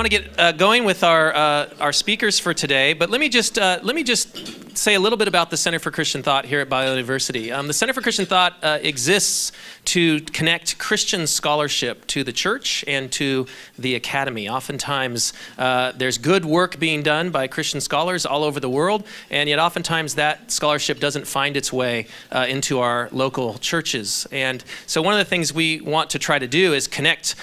want to get uh, going with our uh, our speakers for today, but let me just uh, let me just say a little bit about the Center for Christian Thought here at Biola University. Um, the Center for Christian Thought uh, exists to connect Christian scholarship to the church and to the academy. Oftentimes, uh, there's good work being done by Christian scholars all over the world, and yet oftentimes that scholarship doesn't find its way uh, into our local churches. And so, one of the things we want to try to do is connect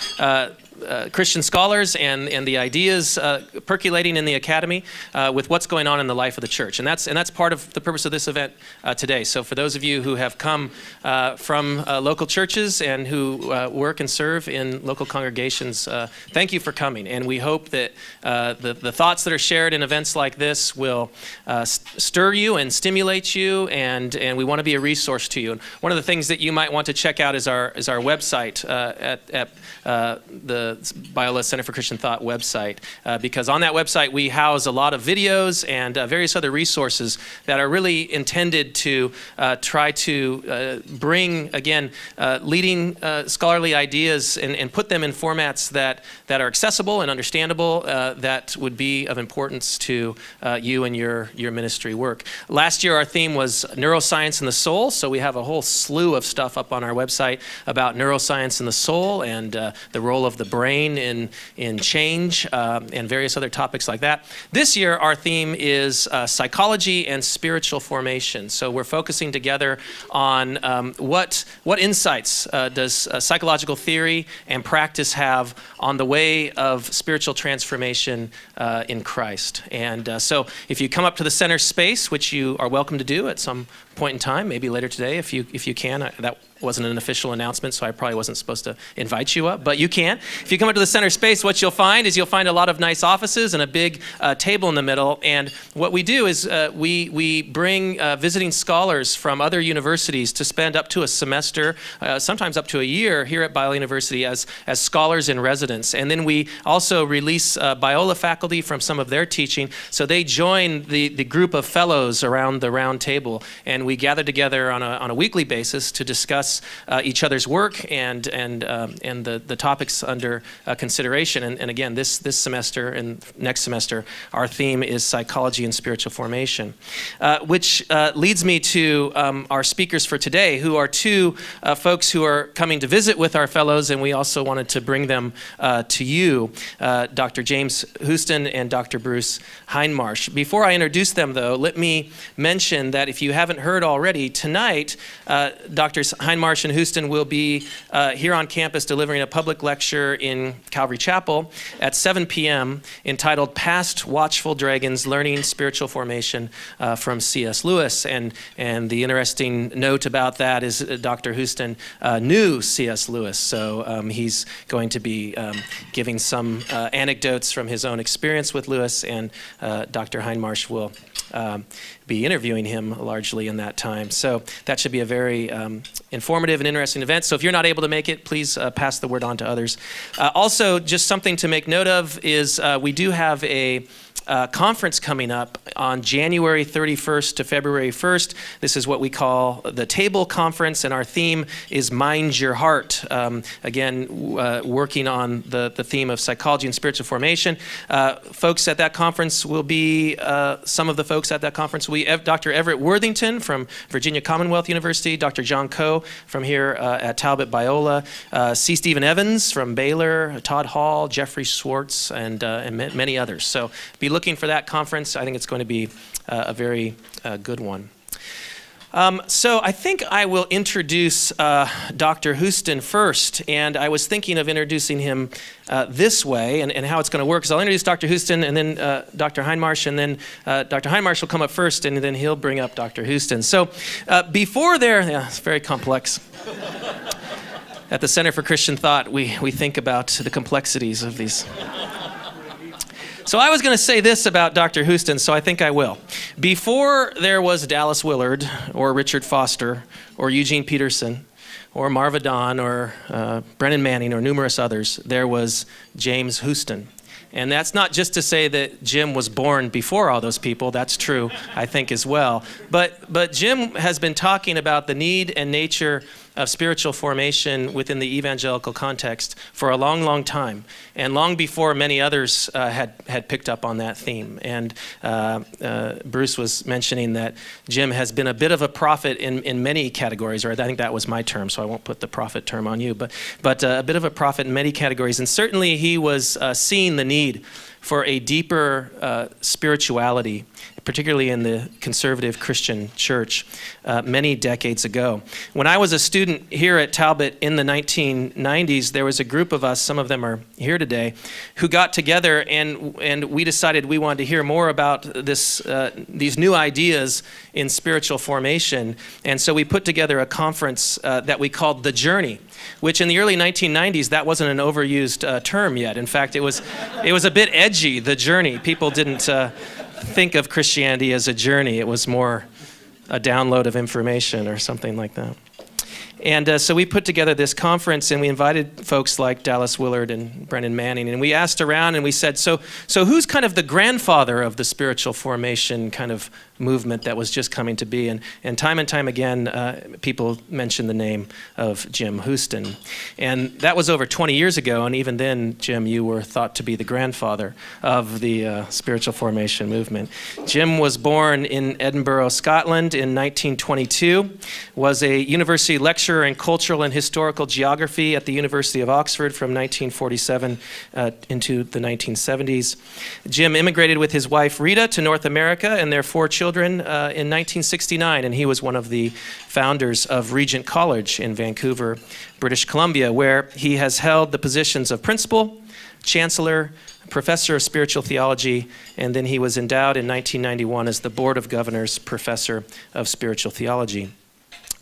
uh, Christian scholars and, and the ideas uh, percolating in the academy uh, with what's going on in the life of the church. And that's, and that's part of the purpose of this event uh, today. So, for those of you who have come uh, from uh, local churches and who work and serve in local congregations, thank you for coming. And we hope that the, the thoughts that are shared in events like this will stir you and stimulate you, and, and we want to be a resource to you. And one of the things that you might want to check out is our, is our website at, at the Biola Center for Christian Thought website uh, because on that website we house a lot of videos and uh, various other resources that are really intended to uh, try to uh, bring, again, uh, leading scholarly ideas and, and, put them in formats that, that are accessible and understandable that would be of importance to you and your, your ministry work. Last year our theme was neuroscience and the soul, so we have a whole slew of stuff up on our website about neuroscience and the soul and the role of the brain in, in change um, and various other topics like that. This year, our theme is uh, psychology and spiritual formation. So we're focusing together on um, what, what insights uh, does uh, psychological theory and practice have on the way of spiritual transformation uh, in Christ. And uh, so if you come up to the center space, which you are welcome to do at some point in time, maybe later today if you, if you can, that wasn't an official announcement, so I probably wasn't supposed to invite you up, but you can. If you come up to the center space, what you'll find is you'll find a lot of nice offices and a big uh, table in the middle. And what we do is uh, we, we bring uh, visiting scholars from other universities to spend up to a semester, uh, sometimes up to a year here at Biola University as, as scholars in residence. And then we also release uh, Biola faculty from some of their teaching, so they join the, the group of fellows around the round table. And we gather together on a, on a weekly basis to discuss uh, each other's work and, and, um, and the, the topics under uh, consideration. And, and again, this, this semester and next semester, our theme is psychology and spiritual formation, uh, which uh, leads me to um, our speakers for today, who are two uh, folks who are coming to visit with our fellows, and we also wanted to bring them uh, to you, Dr. James Houston and Dr. Bruce Hindmarsh. Before I introduce them, though, let me mention that if you haven't heard already, tonight, Dr. Hindmarsh Hindmarsh and Houston will be uh, here on campus delivering a public lecture in Calvary Chapel at 7 p.m. entitled Past Watchful Dragons Learning Spiritual Formation uh, from C.S. Lewis. And, and the interesting note about that is uh, Dr. Houston uh, knew C.S. Lewis, so um, he's going to be um, giving some uh, anecdotes from his own experience with Lewis, and uh, Dr. Hindmarsh will um, be interviewing him largely in that time. So that should be a very um, informative and interesting event. So if you're not able to make it, please uh, pass the word on to others. Uh, also, just something to make note of is uh, we do have a uh, conference coming up on January 31st to February 1st. This is what we call the Table Conference, and our theme is Mind Your Heart. Um, again, uh, working on the, the theme of psychology and spiritual formation. Uh, folks at that conference will be, uh, some of the folks at that conference will be Dr. Everett Worthington from Virginia Commonwealth University, Dr. John Coe from here uh, at Talbot Biola, uh, C. Stephen Evans from Baylor, Todd Hall, Jeffrey Schwartz, and, and many others. So be looking for that conference. I think it's going to be uh, a very uh, good one. Um, so I think I will introduce uh, Dr. Houston first, and I was thinking of introducing him uh, this way and, and how it's going to work. Because I'll introduce Dr. Houston and then uh, Dr. Hindmarsh, and then uh, Dr. Hindmarsh will come up first, and then he'll bring up Dr. Houston. So uh, before there, yeah, it's very complex. At the Center for Christian Thought, we, we think about the complexities of these. So I was going to say this about Dr. Houston, so I think I will. Before there was Dallas Willard or Richard Foster or Eugene Peterson or Marva Dawn or uh, Brennan Manning or numerous others, there was James Houston. And that's not just to say that Jim was born before all those people. That's true, I think, as well. But, but Jim has been talking about the need and nature of spiritual formation within the evangelical context for a long, long time, and long before many others uh, had, had picked up on that theme. And uh, uh, Bruce was mentioning that Jim has been a bit of a prophet in, in many categories, or I think that was my term, so I won't put the prophet term on you, but, but uh, a bit of a prophet in many categories. And certainly he was uh, seeing the need for a deeper uh, spirituality, particularly in the conservative Christian church, uh, many decades ago. When I was a student here at Talbot in the 1990s, there was a group of us, some of them are here today, who got together and, and we decided we wanted to hear more about this, uh, these new ideas in spiritual formation. And so we put together a conference uh, that we called The Journey which in the early 1990s that wasn't an overused uh, term yet. In fact, it was it was a bit edgy. The journey people didn't uh, think of Christianity as a journey. It was more a download of information or something like that. And uh, so we put together this conference and we invited folks like Dallas Willard and Brennan Manning. And we asked around and we said, so, so who's kind of the grandfather of the spiritual formation kind of movement that was just coming to be. And, and time and time again, uh, people mention the name of Jim Houston. And that was over 20 years ago. And even then, Jim, you were thought to be the grandfather of the uh, spiritual formation movement. Jim was born in Edinburgh, Scotland in 1922, was a university lecturer in cultural and historical geography at the University of Oxford from 1947 uh, into the 1970s. Jim immigrated with his wife Rita to North America and their four children children uh, in 1969, and he was one of the founders of Regent College in Vancouver, British Columbia, where he has held the positions of principal, chancellor, professor of spiritual theology, and then he was endowed in 1991 as the Board of Governors professor of spiritual theology.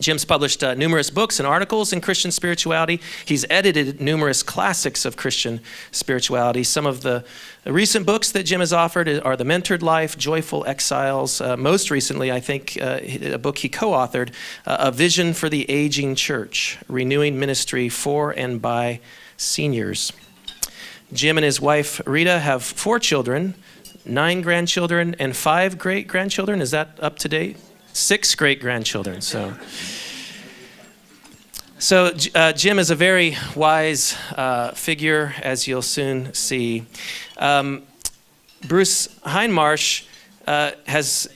Jim's published uh, numerous books and articles in Christian spirituality. He's edited numerous classics of Christian spirituality. Some of the recent books that Jim has offered are The Mentored Life, Joyful Exiles. Uh, most recently, I think, uh, a book he co authored, uh, A Vision for the Aging Church Renewing Ministry for and by Seniors. Jim and his wife, Rita, have four children, nine grandchildren, and five great grandchildren. Is that up to date? Six great grandchildren. So, so uh, Jim is a very wise uh, figure, as you'll soon see. Um, Bruce Hindmarsh uh, has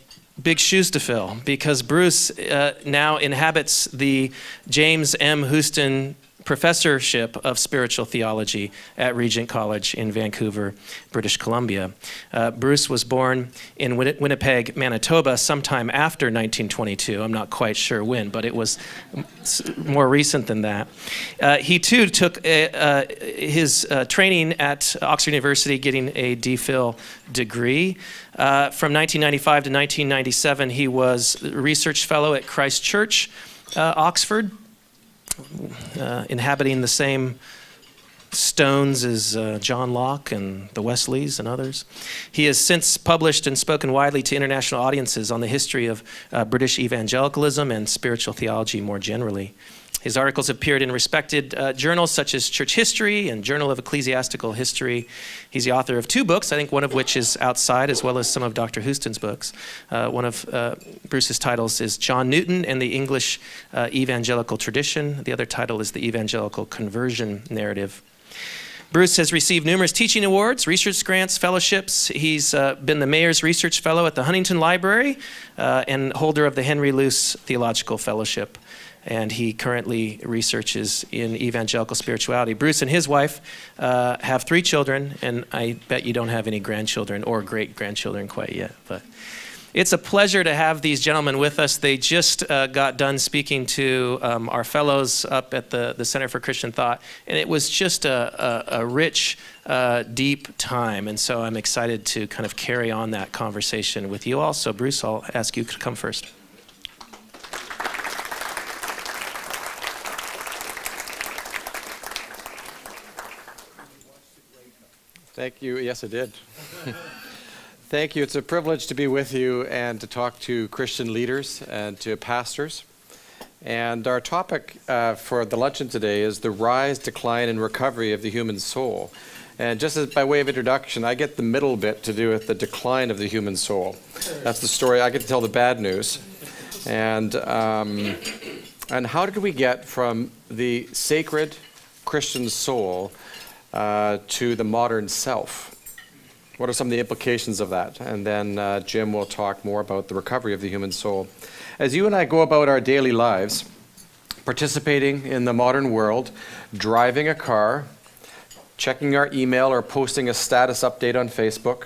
big shoes to fill because Bruce uh, now inhabits the James M. Houston professorship of spiritual theology at Regent College in Vancouver, British Columbia. Uh, Bruce was born in Win Winnipeg, Manitoba, sometime after 1922. I'm not quite sure when, but it was more recent than that. Uh, he too took a, uh, his uh, training at Oxford University, getting a DPhil degree. Uh, from 1995 to 1997, he was research fellow at Christ Church, uh, Oxford uh, inhabiting the same stones as uh, John Locke and the Wesleys and others. He has since published and spoken widely to international audiences on the history of uh, British evangelicalism and spiritual theology more generally. His articles appeared in respected uh, journals such as Church History and Journal of Ecclesiastical History. He's the author of two books, I think one of which is outside, as well as some of Dr. Houston's books. Uh, one of uh, Bruce's titles is John Newton and the English uh, Evangelical Tradition. The other title is The Evangelical Conversion Narrative. Bruce has received numerous teaching awards, research grants, fellowships. He's uh, been the Mayers Research Fellow at the Huntington Library uh, and holder of the Henry Luce Theological Fellowship and he currently researches in evangelical spirituality. Bruce and his wife uh, have three children, and I bet you don't have any grandchildren or great grandchildren quite yet. But it's a pleasure to have these gentlemen with us. They just uh, got done speaking to um, our fellows up at the, the Center for Christian Thought, and it was just a, a, a rich, uh, deep time. And so I'm excited to kind of carry on that conversation with you all. So, Bruce, I'll ask you to come first. Thank you. Yes, I did. Thank you. It's a privilege to be with you and to talk to Christian leaders and to pastors. And our topic uh, for the luncheon today is the rise, decline, and recovery of the human soul. And just as by way of introduction, I get the middle bit to do with the decline of the human soul. That's the story. I get to tell the bad news. And um, And how did we get from the sacred Christian soul uh, to the modern self? What are some of the implications of that? And then uh, Jim will talk more about the recovery of the human soul. As you and I go about our daily lives, participating in the modern world, driving a car, checking our email or posting a status update on Facebook,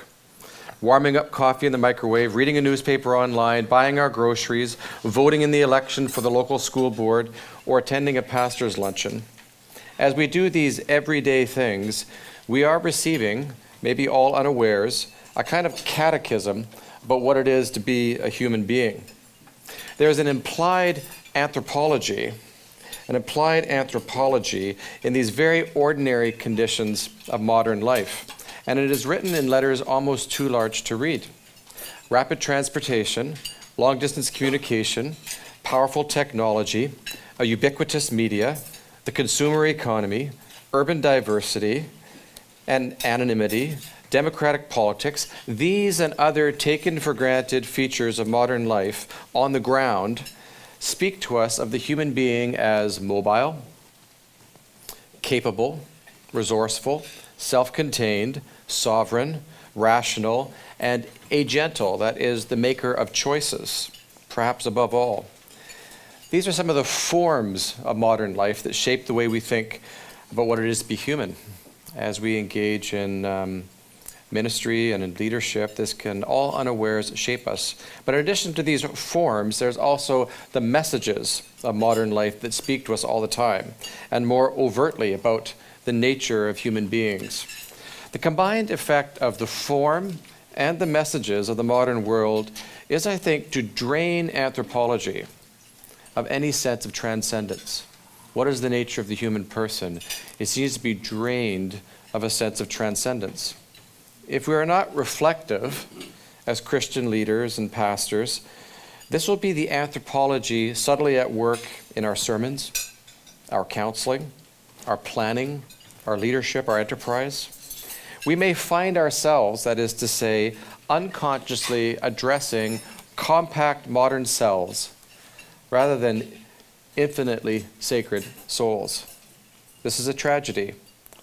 warming up coffee in the microwave, reading a newspaper online, buying our groceries, voting in the election for the local school board, or attending a pastor's luncheon. As we do these everyday things, we are receiving, maybe all unawares, a kind of catechism about what it is to be a human being. There's an implied anthropology, an implied anthropology in these very ordinary conditions of modern life. And it is written in letters almost too large to read. Rapid transportation, long distance communication, powerful technology, a ubiquitous media, the consumer economy, urban diversity, and anonymity, democratic politics, these and other taken for granted features of modern life on the ground speak to us of the human being as mobile, capable, resourceful, self contained, sovereign, rational, and agental, that is, the maker of choices, perhaps above all. These are some of the forms of modern life that shape the way we think about what it is to be human. As we engage in um, ministry and in leadership, this can all unawares shape us. But in addition to these forms, there's also the messages of modern life that speak to us all the time, and more overtly about the nature of human beings. The combined effect of the form and the messages of the modern world is, I think, to drain anthropology of any sense of transcendence. What is the nature of the human person? It seems to be drained of a sense of transcendence. If we are not reflective as Christian leaders and pastors, this will be the anthropology subtly at work in our sermons, our counseling, our planning, our leadership, our enterprise. We may find ourselves, that is to say, unconsciously addressing compact modern selves rather than infinitely sacred souls. This is a tragedy.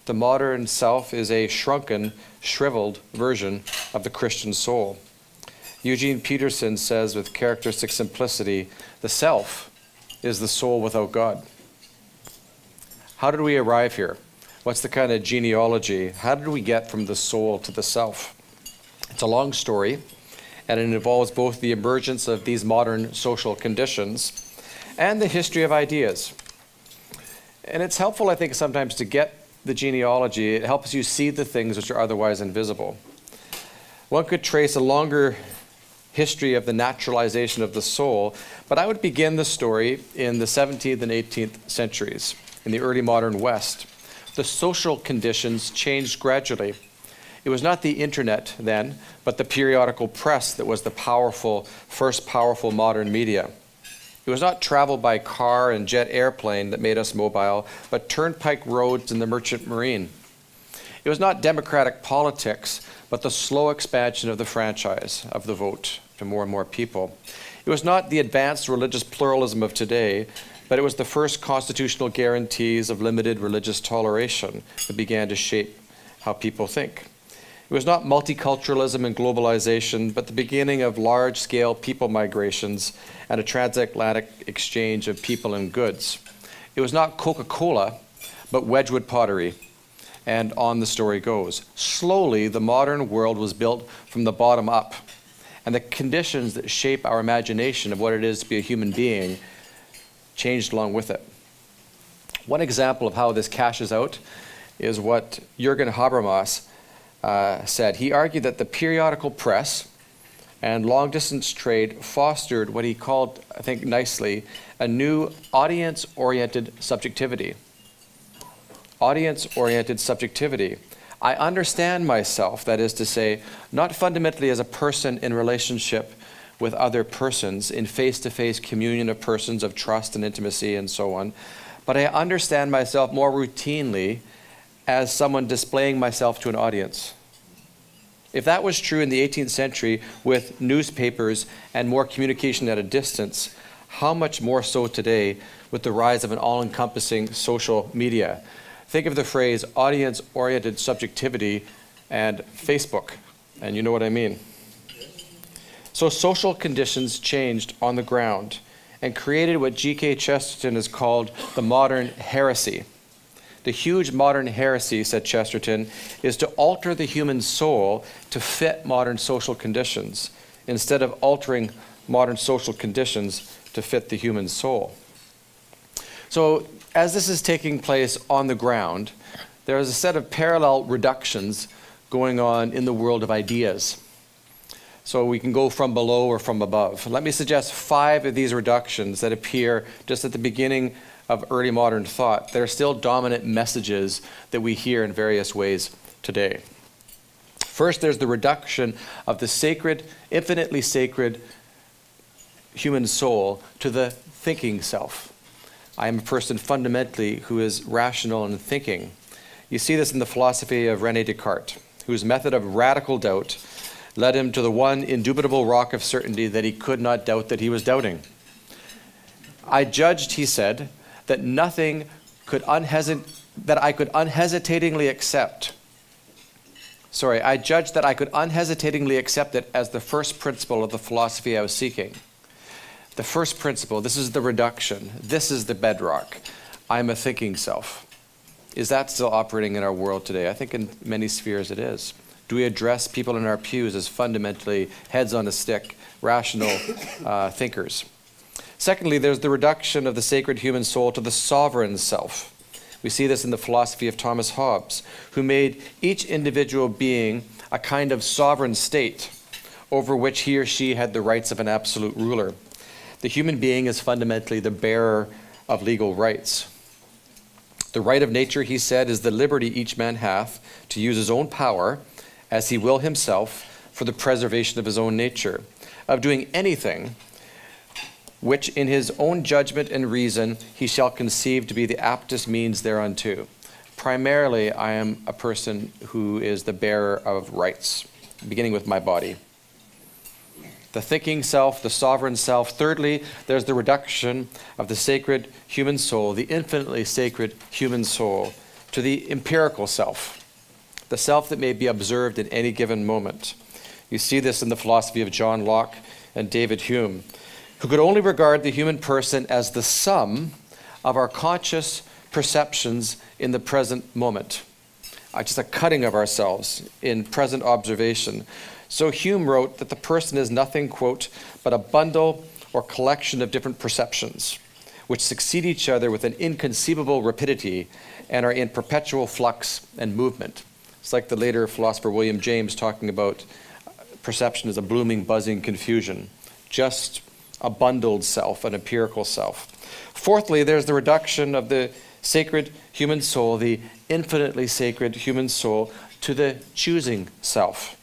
The modern self is a shrunken, shriveled version of the Christian soul. Eugene Peterson says with characteristic simplicity the self is the soul without God. How did we arrive here? What's the kind of genealogy? How did we get from the soul to the self? It's a long story, and it involves both the emergence of these modern social conditions and the history of ideas. And it's helpful, I think, sometimes to get the genealogy. It helps you see the things which are otherwise invisible. One could trace a longer history of the naturalization of the soul, but I would begin the story in the 17th and 18th centuries, in the early modern West. The social conditions changed gradually. It was not the internet then, but the periodical press that was the powerful, first powerful modern media. It was not travel by car and jet airplane that made us mobile, but turnpike roads and the merchant marine. It was not democratic politics, but the slow expansion of the franchise, of the vote, to more and more people. It was not the advanced religious pluralism of today, but it was the first constitutional guarantees of limited religious toleration that began to shape how people think. It was not multiculturalism and globalization, but the beginning of large scale people migrations and a transatlantic exchange of people and goods. It was not Coca Cola, but Wedgwood pottery. And on the story goes. Slowly, the modern world was built from the bottom up. And the conditions that shape our imagination of what it is to be a human being changed along with it. One example of how this cashes out is what Jürgen Habermas uh, said. He argued that the periodical press and long distance trade fostered what he called, I think nicely, a new audience oriented subjectivity. Audience oriented subjectivity. I understand myself, that is to say, not fundamentally as a person in relationship with other persons, in face to face communion of persons of trust and intimacy and so on, but I understand myself more routinely as someone displaying myself to an audience. If that was true in the 18th century with newspapers and more communication at a distance, how much more so today with the rise of an all encompassing social media? Think of the phrase audience oriented subjectivity and Facebook, and you know what I mean. So, social conditions changed on the ground and created what G.K. Chesterton has called the modern heresy. The huge modern heresy, said Chesterton, is to alter the human soul to fit modern social conditions instead of altering modern social conditions to fit the human soul. So, as this is taking place on the ground, there is a set of parallel reductions going on in the world of ideas. So we can go from below or from above. Let me suggest five of these reductions that appear just at the beginning of early modern thought that are still dominant messages that we hear in various ways today. First, there's the reduction of the sacred, infinitely sacred human soul to the thinking self. I am a person fundamentally who is rational in thinking. You see this in the philosophy of Rene Descartes, whose method of radical doubt led him to the one indubitable rock of certainty that he could not doubt that he was doubting. I judged, he said, that nothing could unhesit- that I could unhesitatingly accept. Sorry, I judged that I could unhesitatingly accept it as the first principle of the philosophy I was seeking. The first principle, this is the reduction, this is the bedrock. I'm a thinking self. Is that still operating in our world today? I think in many spheres it is. Do we address people in our pews as fundamentally heads on a stick, rational uh, thinkers? Secondly, there's the reduction of the sacred human soul to the sovereign self. We see this in the philosophy of Thomas Hobbes, who made each individual being a kind of sovereign state over which he or she had the rights of an absolute ruler. The human being is fundamentally the bearer of legal rights. The right of nature, he said, is the liberty each man hath to use his own power as he will himself for the preservation of his own nature, of doing anything which in his own judgment and reason he shall conceive to be the aptest means thereunto. Primarily, I am a person who is the bearer of rights, beginning with my body. The thinking self, the sovereign self. Thirdly, there's the reduction of the sacred human soul, the infinitely sacred human soul, to the empirical self the self that may be observed in any given moment. You see this in the philosophy of John Locke and David Hume, who could only regard the human person as the sum of our conscious perceptions in the present moment, uh, just a cutting of ourselves in present observation. So Hume wrote that the person is nothing, quote, but a bundle or collection of different perceptions, which succeed each other with an inconceivable rapidity and are in perpetual flux and movement. It's like the later philosopher William James talking about perception as a blooming, buzzing confusion, just a bundled self, an empirical self. Fourthly, there's the reduction of the sacred human soul, the infinitely sacred human soul, to the choosing self.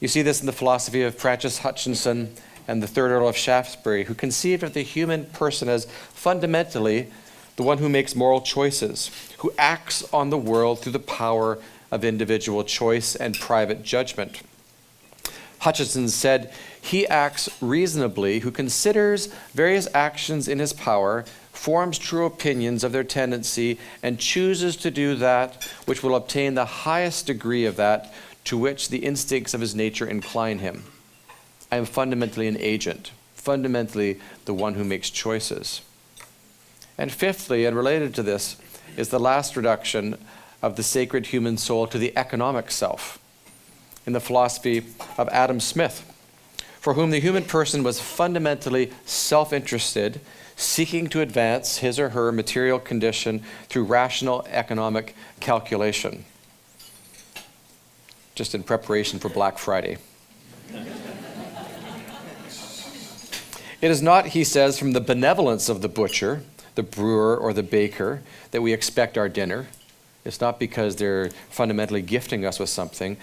You see this in the philosophy of Francis Hutcheson and the Third Earl of Shaftesbury, who conceived of the human person as fundamentally the one who makes moral choices, who acts on the world through the power of individual choice and private judgment. Hutcheson said, He acts reasonably who considers various actions in his power, forms true opinions of their tendency, and chooses to do that which will obtain the highest degree of that to which the instincts of his nature incline him. I am fundamentally an agent, fundamentally the one who makes choices. And fifthly, and related to this, is the last reduction of the sacred human soul to the economic self in the philosophy of Adam Smith, for whom the human person was fundamentally self interested, seeking to advance his or her material condition through rational economic calculation. Just in preparation for Black Friday. it is not, he says, from the benevolence of the butcher, the brewer, or the baker that we expect our dinner it's not because they're fundamentally gifting us with something,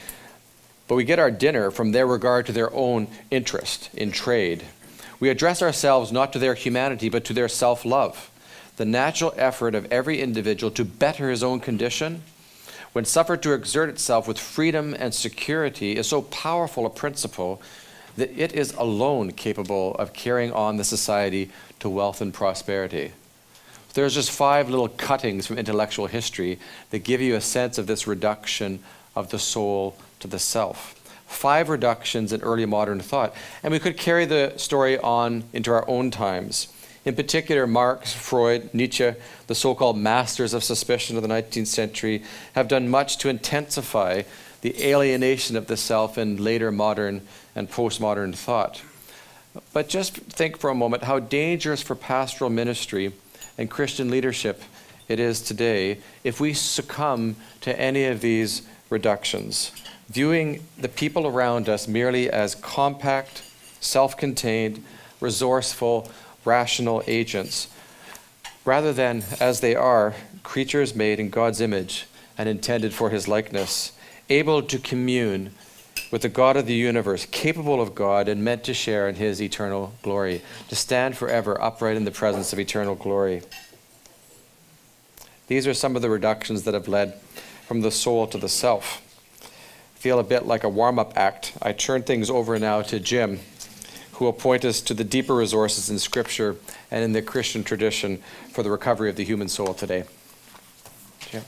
but we get our dinner from their regard to their own interest in trade. We address ourselves not to their humanity, but to their self love. The natural effort of every individual to better his own condition, when suffered to exert itself with freedom and security, is so powerful a principle that it is alone capable of carrying on the society to wealth and prosperity. There's just five little cuttings from intellectual history that give you a sense of this reduction of the soul to the self. Five reductions in early modern thought. And we could carry the story on into our own times. In particular, Marx, Freud, Nietzsche, the so called masters of suspicion of the 19th century, have done much to intensify the alienation of the self in later modern and postmodern thought. But just think for a moment how dangerous for pastoral ministry and Christian leadership it is today if we succumb to any of these reductions, viewing the people around us merely as compact, self contained, resourceful, rational agents, rather than, as they are, creatures made in God's image and intended for his likeness, able to commune with the God of the universe, capable of God and meant to share in his eternal glory, to stand forever upright in the presence of eternal glory. These are some of the reductions that have led from the soul to the self. Feel a bit like a warm up act. I turn things over now to Jim who will point us to the deeper resources in Scripture and in the Christian tradition for the recovery of the human soul today. Jim.